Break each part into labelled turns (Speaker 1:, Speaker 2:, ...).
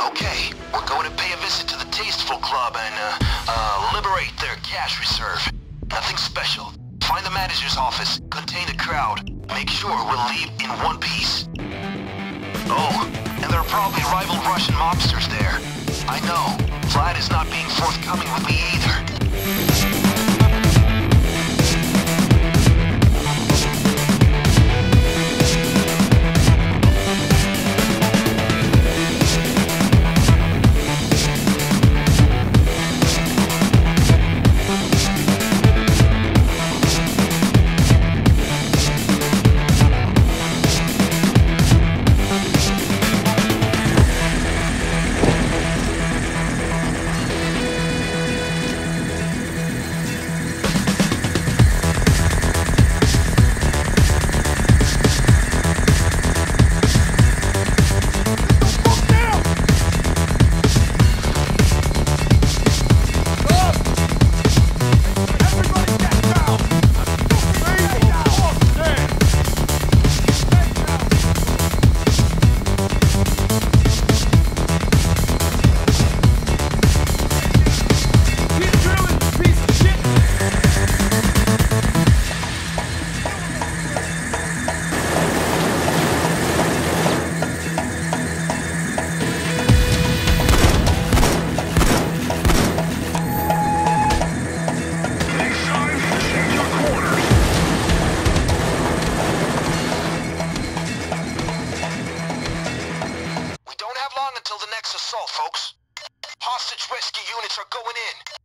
Speaker 1: Okay, we're going to pay a visit to the Tasteful Club and, uh, uh, liberate their cash reserve. Nothing special. Find the manager's office, contain the crowd. Make sure we'll leave in one piece. Oh, and there are probably rival Russian mobsters there. I know. Vlad is not being forthcoming with me. long until the next assault, folks. Hostage rescue units are going in.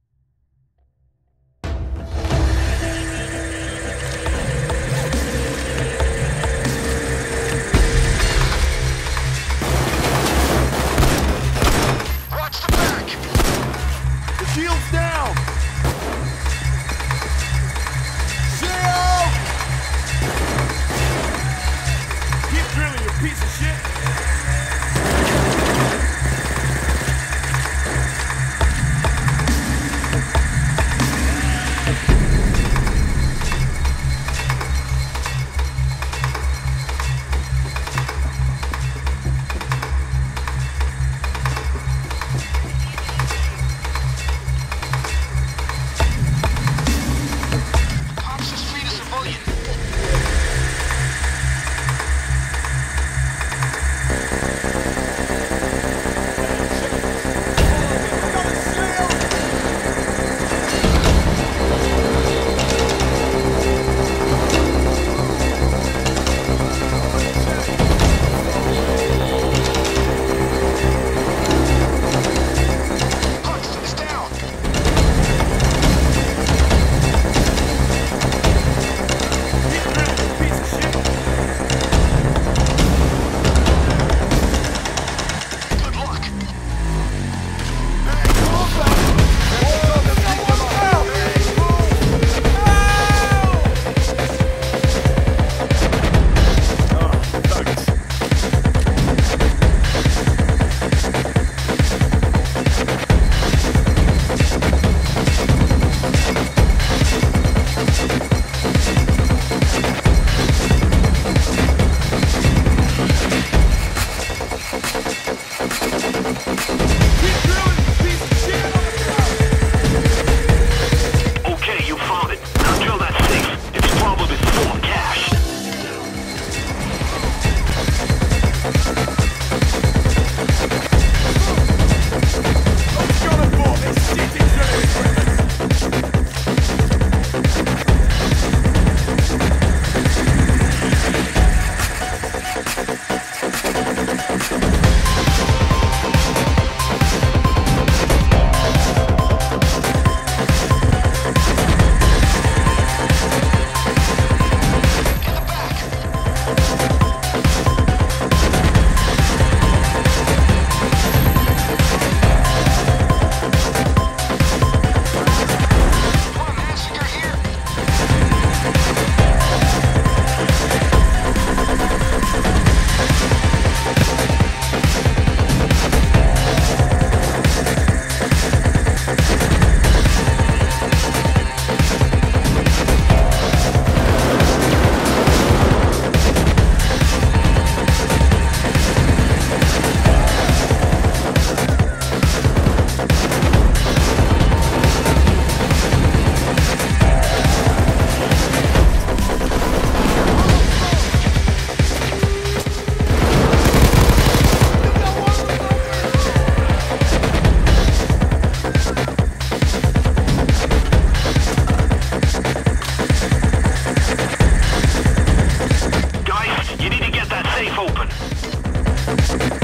Speaker 1: Safe open.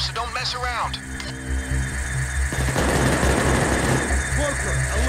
Speaker 1: so don't mess around.
Speaker 2: Worker,